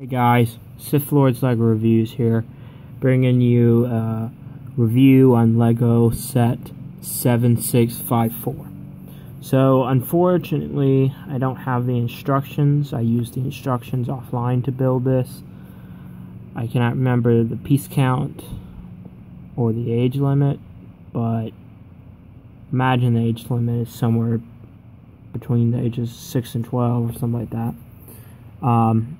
Hey guys, Sith Lord's LEGO Reviews here, bringing you a review on LEGO Set 7654. So, unfortunately, I don't have the instructions. I used the instructions offline to build this. I cannot remember the piece count or the age limit, but imagine the age limit is somewhere between the ages 6 and 12 or something like that. Um,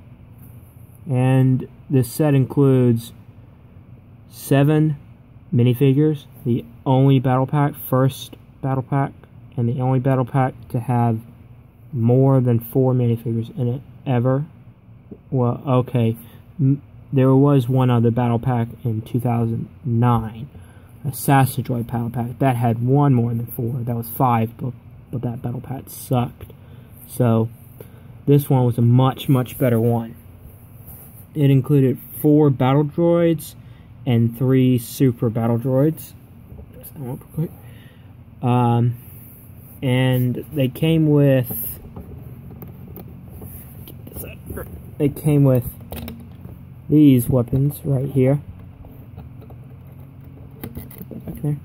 and this set includes seven minifigures, the only battle pack, first battle pack, and the only battle pack to have more than four minifigures in it ever. Well, okay, there was one other battle pack in 2009, Assassin Droid battle pack that had one more than four. That was five, but but that battle pack sucked. So this one was a much much better one. It included four battle droids and three super battle droids. Um, and they came with they came with these weapons right here. Back there.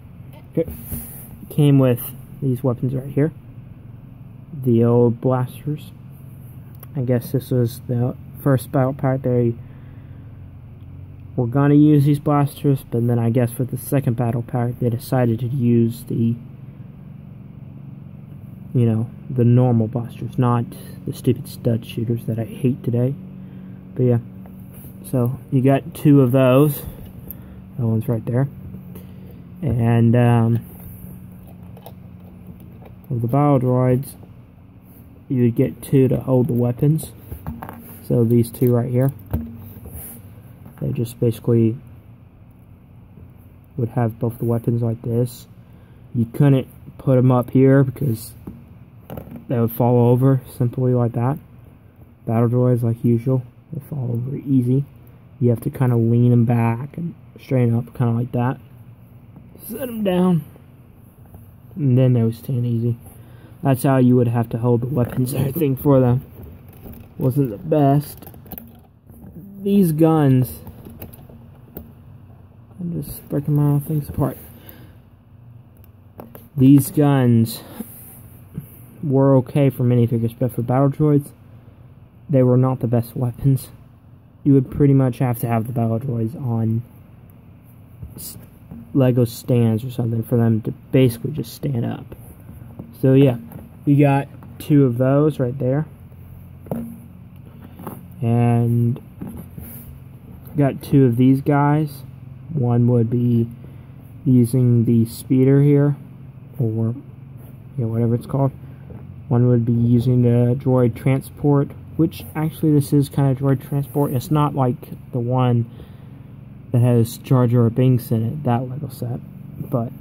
Okay. Came with these weapons right here. The old blasters. I guess this was the first battle pack they were gonna use these blasters, but then I guess for the second battle pack they decided to use the you know, the normal blasters, not the stupid stud shooters that I hate today. But yeah. So you got two of those. That one's right there. And um of the battle droids, you would get two to hold the weapons. So these two right here, they just basically would have both the weapons like this. You couldn't put them up here because they would fall over simply like that. Battle droids, like usual, they fall over easy. You have to kind of lean them back and straighten up, kind of like that. Set them down, and then they would stand easy. That's how you would have to hold the weapons and everything for them wasn't the best. These guns, I'm just breaking my things apart. These guns were okay for minifigures, but for battle droids, they were not the best weapons. You would pretty much have to have the battle droids on Lego stands or something for them to basically just stand up. So yeah, you got two of those right there and got two of these guys. One would be using the speeder here or you know, whatever it's called. One would be using the droid transport which actually this is kind of droid transport. It's not like the one that has Jar Jar Binks in it that Lego set but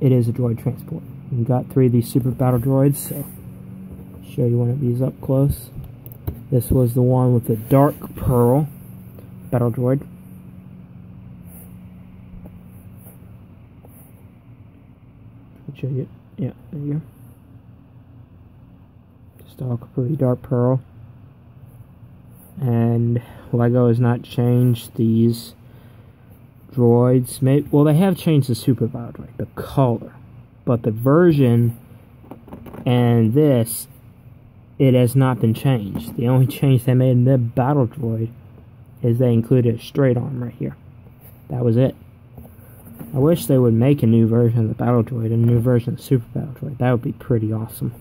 it is a droid transport. We got three of these super battle droids so show you one of these up close this was the one with the dark pearl battle droid. Show you. Yeah, there you go. Just all completely dark pearl. And Lego has not changed these droids. Maybe, well, they have changed the super battle droid, the color. But the version and this it has not been changed. The only change they made in the battle droid is they included a straight arm right here. That was it. I wish they would make a new version of the battle droid, a new version of the super battle droid. That would be pretty awesome.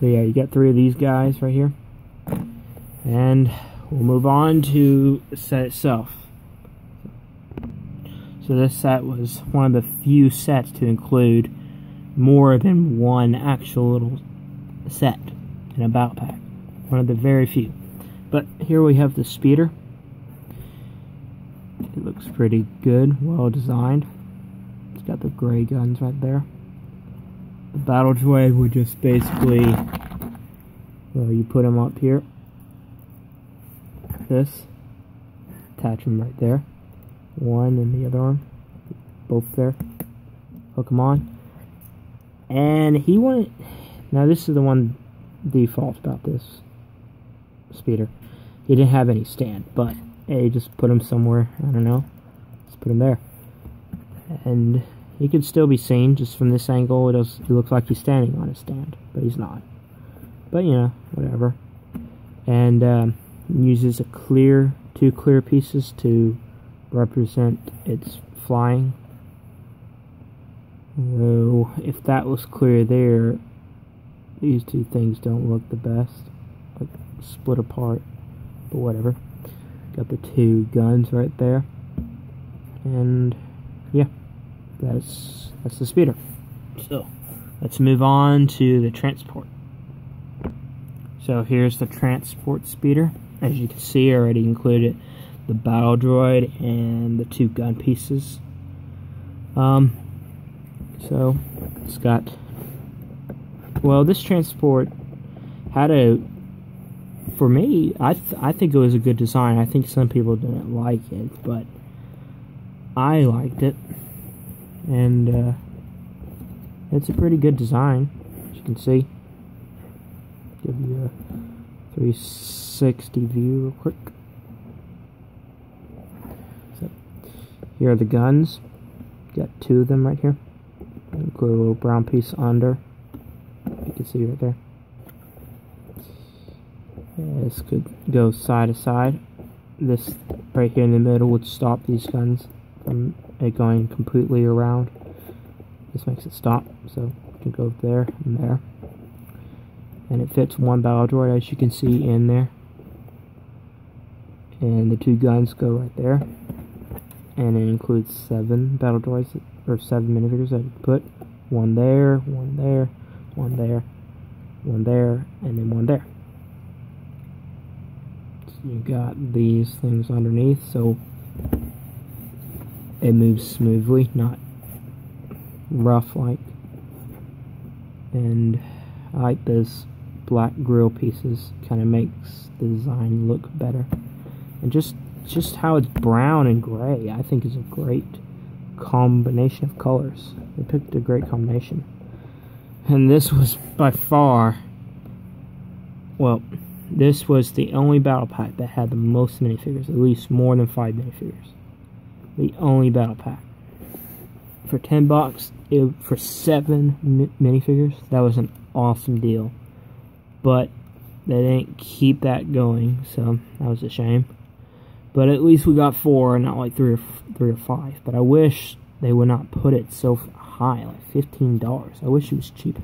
So yeah, you got three of these guys right here. And we'll move on to the set itself. So this set was one of the few sets to include more than one actual little set an about pack. One of the very few. But here we have the speeder. It looks pretty good, well designed. It's got the gray guns right there. The battle droid would just basically, well, you put them up here. This. Attach them right there. One and the other arm. Both there. Hook them on. And he wanted, now this is the one default about this speeder. he didn't have any stand, but he just put him somewhere. I don't know. Just put him there, and he could still be seen just from this angle. It does. It looks like he's standing on a stand, but he's not. But you know, whatever. And um, uses a clear, two clear pieces to represent its flying. Though, if that was clear there, these two things don't look the best. Like split apart, but whatever. Got the two guns right there. And yeah, that's that's the speeder. So let's move on to the transport. So here's the transport speeder. As you can see, I already included the battle droid and the two gun pieces. Um, so it's got well, this transport had a for me. I th I think it was a good design. I think some people didn't like it, but I liked it, and uh, it's a pretty good design. As you can see, give you a 360 view real quick. So here are the guns. Got two of them right here. Include a little brown piece under. Can see right there. This could go side to side. This right here in the middle would stop these guns from it going completely around. This makes it stop, so you can go there and there. And it fits one battle droid as you can see in there. And the two guns go right there. And it includes seven battle droids, or seven minifigures that you put. One there, one there, one there, one there, and then one there. So you got these things underneath, so it moves smoothly, not rough like. And I like this black grill pieces, kind of makes the design look better. And just just how it's brown and gray, I think is a great combination of colors. They picked a great combination. And this was by far, well, this was the only battle pack that had the most minifigures, at least more than five minifigures. The only battle pack. For 10 bucks, it, for seven minifigures, that was an awesome deal. But they didn't keep that going, so that was a shame. But at least we got four, not like three or three or five. But I wish they would not put it so high, like fifteen dollars. I wish it was cheaper.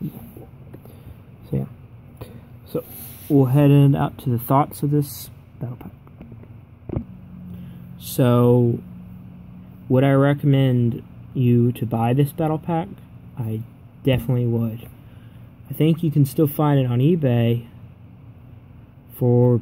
So yeah. So we'll head in out to the thoughts of this battle pack. So would I recommend you to buy this battle pack? I definitely would. I think you can still find it on eBay for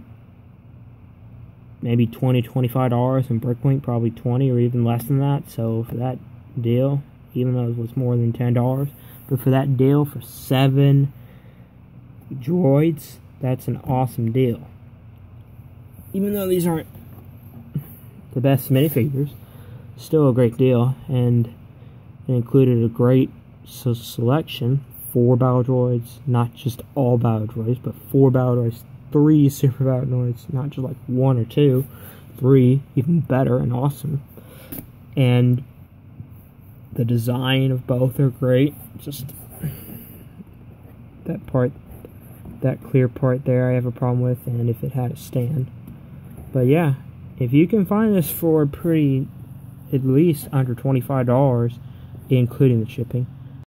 maybe 20 $25 and Bricklink probably 20 or even less than that. So for that deal, even though it was more than $10, but for that deal for 7 droids, that's an awesome deal. Even though these aren't the best minifigures, still a great deal and it included a great selection four battle droids, not just all battle droids, but four battle droids three super battle droids, not just like one or two, three, even better and awesome. And the design of both are great. Just that part, that clear part there, I have a problem with, and if it had a stand. But yeah, if you can find this for pretty, at least under $25, including the shipping,